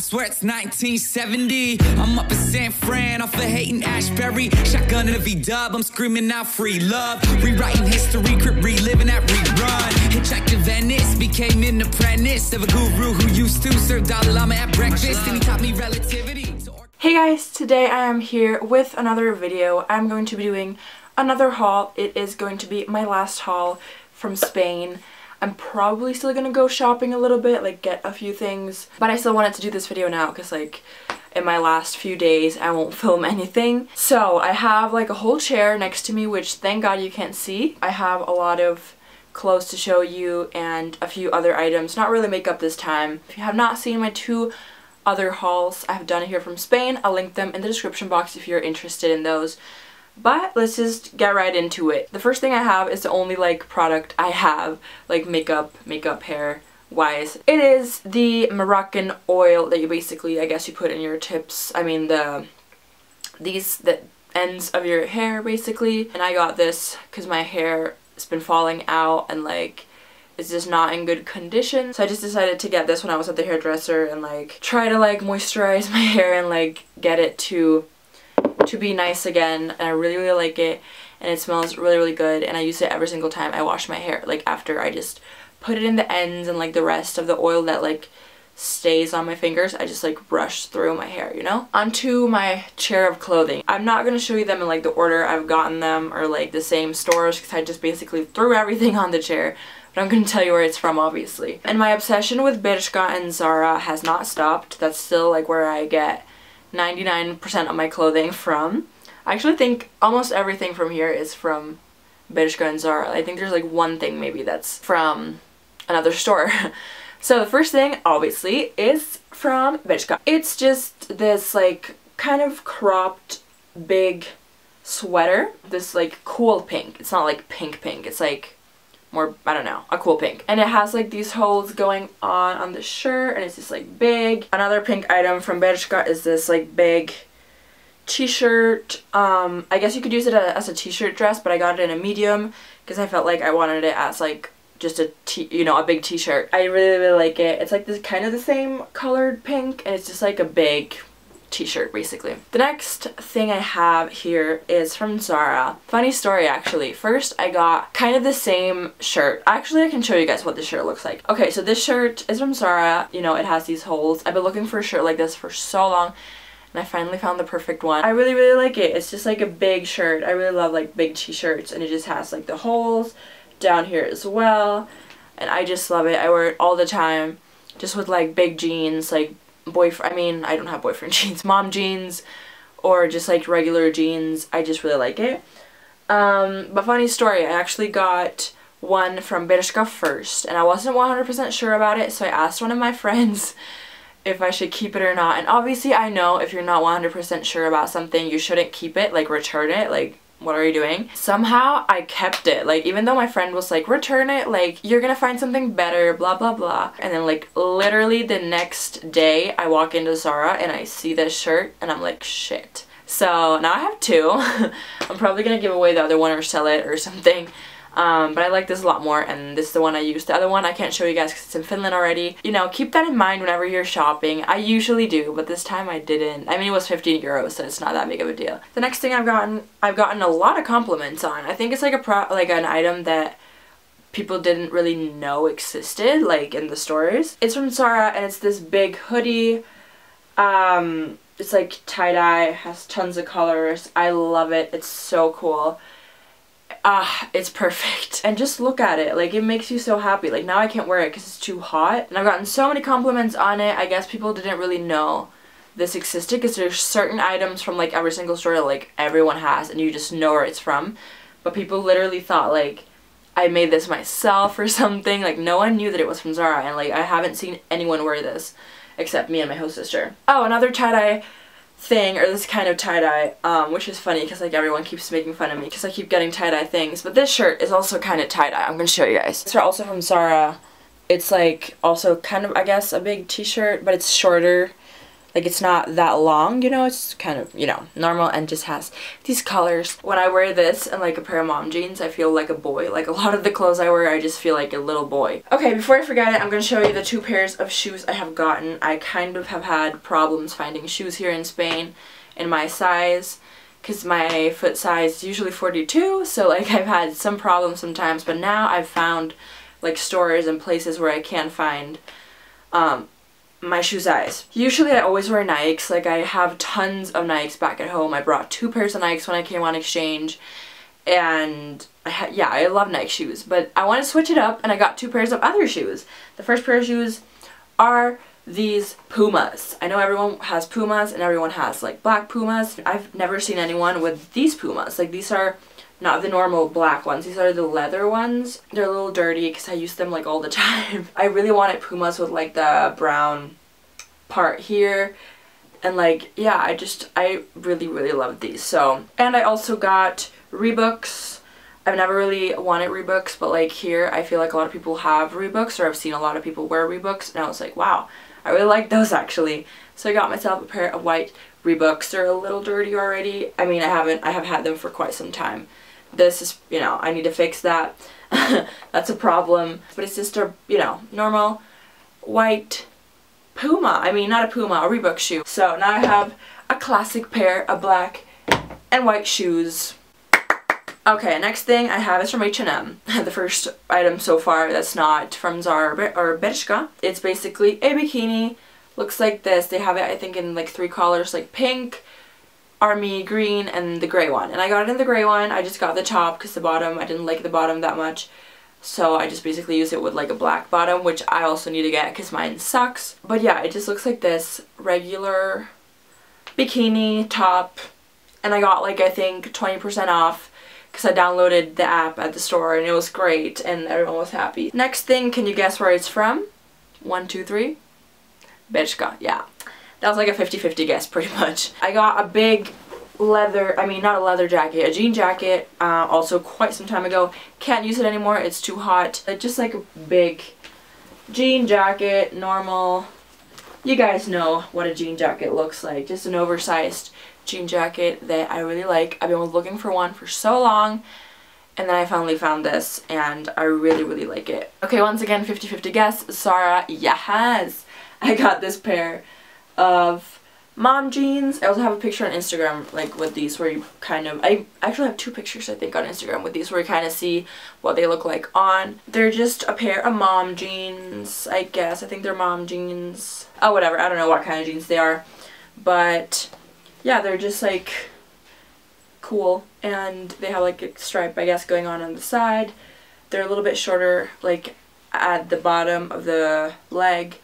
swear it's 1970. I'm up in San Fran off of Haight Ashbury. Shotgun in a V-dub, I'm screaming out free love. Rewriting history, crip reliving that rerun. Hitchhiked to Venice, became an apprentice of a guru who used to serve Dalai Lama at breakfast. And he taught me relativity. Hey guys, today I am here with another video. I'm going to be doing another haul. It is going to be my last haul from Spain. I'm probably still gonna go shopping a little bit, like get a few things. But I still wanted to do this video now because like in my last few days I won't film anything. So I have like a whole chair next to me which thank god you can't see. I have a lot of clothes to show you and a few other items. Not really makeup this time. If you have not seen my two other hauls I've done here from Spain, I'll link them in the description box if you're interested in those. But let's just get right into it. The first thing I have is the only like product I have, like makeup, makeup, hair wise. It is the Moroccan oil that you basically, I guess you put in your tips, I mean the, these, the ends of your hair basically. And I got this because my hair has been falling out and like it's just not in good condition. So I just decided to get this when I was at the hairdresser and like try to like moisturize my hair and like get it to to be nice again and I really really like it and it smells really really good and I use it every single time I wash my hair like after I just put it in the ends and like the rest of the oil that like stays on my fingers I just like brush through my hair you know onto my chair of clothing I'm not gonna show you them in like the order I've gotten them or like the same stores because I just basically threw everything on the chair but I'm to tell you where it's from obviously. And my obsession with Bershka and Zara has not stopped. That's still like where I get 99% of my clothing from. I actually think almost everything from here is from Bershka and Zara. I think there's like one thing maybe that's from another store. so the first thing, obviously, is from Bershka. It's just this like kind of cropped big sweater. This like cool pink. It's not like pink pink. It's like more, I don't know, a cool pink. And it has like these holes going on on the shirt and it's just like big. Another pink item from Bershka is this like big t-shirt. Um, I guess you could use it as a t-shirt dress, but I got it in a medium because I felt like I wanted it as like just a t you know a big t-shirt I really really like it it's like this kind of the same colored pink and it's just like a big t-shirt basically. The next thing I have here is from Zara. Funny story actually. First I got kind of the same shirt. Actually I can show you guys what this shirt looks like. Okay so this shirt is from Zara. You know it has these holes. I've been looking for a shirt like this for so long and I finally found the perfect one. I really really like it. It's just like a big shirt. I really love like big t-shirts and it just has like the holes down here as well and I just love it. I wear it all the time just with like big jeans like boyfriend, I mean, I don't have boyfriend jeans, mom jeans, or just like regular jeans. I just really like it. Um, but funny story, I actually got one from Bershka first, and I wasn't 100% sure about it, so I asked one of my friends if I should keep it or not. And obviously I know if you're not 100% sure about something, you shouldn't keep it, like return it, like what are you doing? Somehow I kept it. Like even though my friend was like, return it, like you're gonna find something better, blah blah blah. And then like literally the next day I walk into Zara and I see this shirt and I'm like, shit. So now I have two. I'm probably gonna give away the other one or sell it or something. Um, but I like this a lot more and this is the one I use. The other one I can't show you guys because it's in Finland already. You know, keep that in mind whenever you're shopping. I usually do, but this time I didn't. I mean, it was 15 euros, so it's not that big of a deal. The next thing I've gotten, I've gotten a lot of compliments on. I think it's like a pro like an item that people didn't really know existed, like in the stores. It's from Zara and it's this big hoodie. Um, it's like tie-dye, has tons of colors. I love it. It's so cool ah, it's perfect. And just look at it, like it makes you so happy. Like now I can't wear it because it's too hot. And I've gotten so many compliments on it. I guess people didn't really know this existed because there's certain items from like every single store that like everyone has and you just know where it's from. But people literally thought like I made this myself or something. Like no one knew that it was from Zara and like I haven't seen anyone wear this except me and my host sister. Oh, another tie-dye thing, or this kind of tie-dye, um, which is funny because like everyone keeps making fun of me because I keep getting tie-dye things. But this shirt is also kind of tie-dye. I'm to show you guys. Are also from Zara. It's like also kind of, I guess, a big t-shirt, but it's shorter. Like it's not that long, you know, it's kind of, you know, normal and just has these colors. When I wear this and like a pair of mom jeans, I feel like a boy. Like a lot of the clothes I wear, I just feel like a little boy. Okay, before I forget it, I'm to show you the two pairs of shoes I have gotten. I kind of have had problems finding shoes here in Spain in my size because my foot size is usually 42 so like I've had some problems sometimes but now I've found like stores and places where I can find um, my shoe size. Usually I always wear Nikes, like I have tons of Nikes back at home. I brought two pairs of Nikes when I came on exchange and I yeah, I love Nike shoes, but I want to switch it up and I got two pairs of other shoes. The first pair of shoes are these Pumas. I know everyone has Pumas and everyone has like black Pumas. I've never seen anyone with these Pumas. Like these are not the normal black ones. These are the leather ones. They're a little dirty because I use them like all the time. I really wanted Pumas with like the brown part here. And like, yeah, I just, I really, really love these. So, and I also got Reeboks. I've never really wanted Reeboks, but like here, I feel like a lot of people have Reeboks or I've seen a lot of people wear Reeboks and I was like, wow, I really like those actually. So I got myself a pair of white Reeboks. They're a little dirty already. I mean, I haven't, I have had them for quite some time this is, you know, I need to fix that. That's a problem. But it's just a, you know, normal white Puma. I mean, not a Puma, a Reebok shoe. So now I have a classic pair of black and white shoes. Okay, next thing I have is from H&M. the first item so far that's not from Zara or Bershka. It's basically a bikini. Looks like this. They have it, I think, in like three colors, like pink, army green and the gray one. And I got it in the gray one. I just got the top because the bottom, I didn't like the bottom that much. So I just basically use it with like a black bottom, which I also need to get because mine sucks. But yeah, it just looks like this regular bikini top. And I got like, I think 20% off because I downloaded the app at the store and it was great and everyone was happy. Next thing, can you guess where it's from? One, two, three. Bershka, yeah. That was like a 50-50 guess pretty much. I got a big leather, I mean not a leather jacket, a jean jacket, uh, also quite some time ago. Can't use it anymore, it's too hot. Just like a big jean jacket, normal. You guys know what a jean jacket looks like. Just an oversized jean jacket that I really like. I've been looking for one for so long and then I finally found this and I really really like it. Okay once again 50-50 guess. Zara, yes! I got this pair of mom jeans. I also have a picture on Instagram like with these where you kind of, I actually have two pictures I think on Instagram with these where you kind of see what they look like on. They're just a pair of mom jeans, I guess. I think they're mom jeans. Oh, whatever. I don't know what kind of jeans they are. But yeah, they're just like cool and they have like a stripe I guess going on on the side. They're a little bit shorter like at the bottom of the leg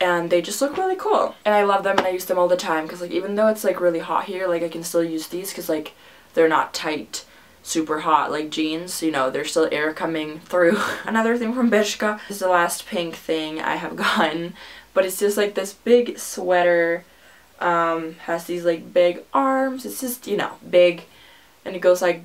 and they just look really cool. And I love them and I use them all the time because like even though it's like really hot here like I can still use these because like they're not tight super hot like jeans you know there's still air coming through. Another thing from Bershka is the last pink thing I have gotten but it's just like this big sweater um has these like big arms. It's just you know big and it goes like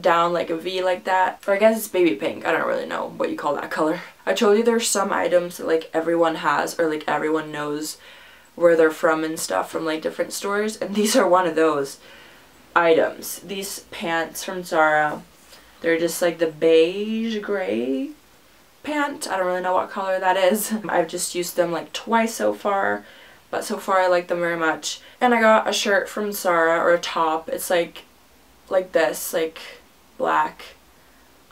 down like a V like that. Or I guess it's baby pink. I don't really know what you call that color. I told you there's some items that like everyone has or like everyone knows where they're from and stuff from like different stores and these are one of those items. These pants from Zara, they're just like the beige gray pant. I don't really know what color that is. I've just used them like twice so far but so far I like them very much. And I got a shirt from Zara or a top. It's like like this like black,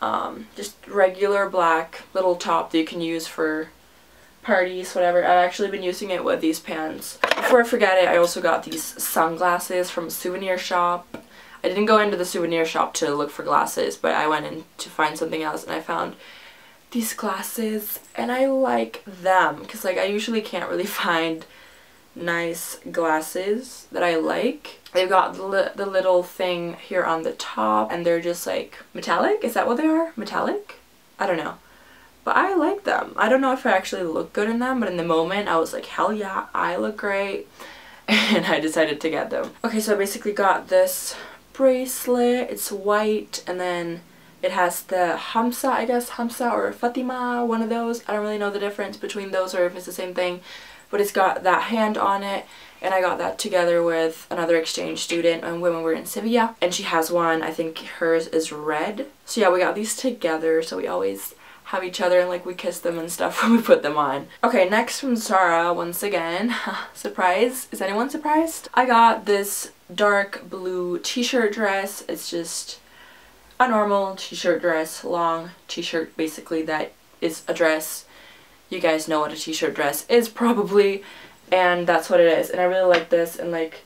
um, just regular black little top that you can use for parties, whatever. I've actually been using it with these pants. Before I forget it, I also got these sunglasses from a souvenir shop. I didn't go into the souvenir shop to look for glasses, but I went in to find something else and I found these glasses and I like them because like I usually can't really find nice glasses that I like. They've got the, the little thing here on the top and they're just like metallic? Is that what they are? Metallic? I don't know. But I like them. I don't know if I actually look good in them, but in the moment I was like, hell yeah, I look great. And I decided to get them. Okay, so I basically got this bracelet. It's white and then it has the Hamsa, I guess, Hamsa or Fatima, one of those. I don't really know the difference between those or if it's the same thing but it's got that hand on it and I got that together with another exchange student and when we were in Sevilla and she has one I think hers is red so yeah we got these together so we always have each other and like we kiss them and stuff when we put them on. Okay, next from Zara once again. Surprise. Is anyone surprised? I got this dark blue t-shirt dress. It's just a normal t-shirt dress, long t-shirt basically that is a dress. You guys know what a t-shirt dress is probably and that's what it is and I really like this and like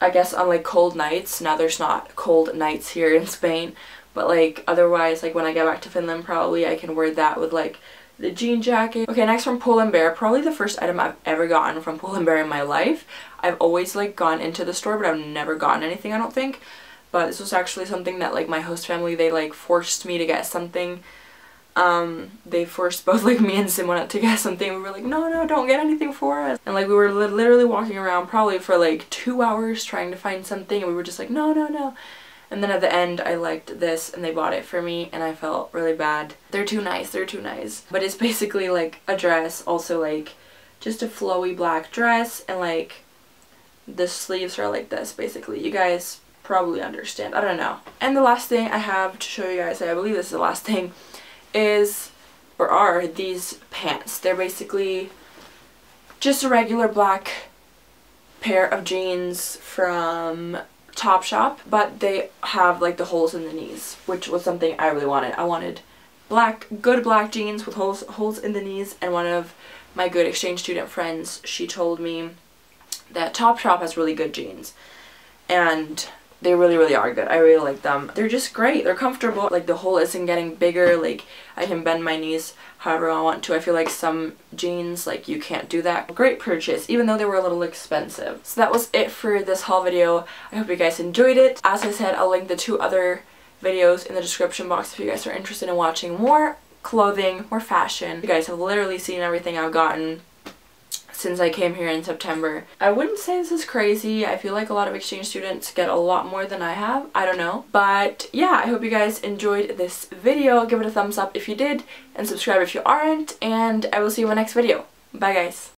I guess on like cold nights, now there's not cold nights here in Spain, but like otherwise like when I get back to Finland probably I can wear that with like the jean jacket. Okay, next from Pull & Bear, probably the first item I've ever gotten from Pull & Bear in my life. I've always like gone into the store but I've never gotten anything I don't think. But this was actually something that like my host family, they like forced me to get something. Um, they forced both like me and Simona to get something. We were like, no, no, don't get anything for us. And like we were li literally walking around probably for like two hours trying to find something and we were just like, no, no, no. And then at the end, I liked this and they bought it for me and I felt really bad. They're too nice, they're too nice. But it's basically like a dress, also like just a flowy black dress and like the sleeves are like this basically. You guys probably understand. I don't know. And the last thing I have to show you guys, I believe this is the last thing, is or are these pants. They're basically just a regular black pair of jeans from Topshop, but they have like the holes in the knees, which was something I really wanted. I wanted black, good black jeans with holes, holes in the knees, and one of my good exchange student friends, she told me that Topshop has really good jeans. And they really, really are good. I really like them. They're just great. They're comfortable. Like the hole isn't getting bigger. Like I can bend my knees however I want to. I feel like some jeans, like you can't do that. Great purchase, even though they were a little expensive. So that was it for this haul video. I hope you guys enjoyed it. As I said, I'll link the two other videos in the description box if you guys are interested in watching more clothing, more fashion. You guys have literally seen everything I've gotten since I came here in September. I wouldn't say this is crazy. I feel like a lot of exchange students get a lot more than I have. I don't know. But yeah, I hope you guys enjoyed this video. Give it a thumbs up if you did and subscribe if you aren't. And I will see you in my next video. Bye guys.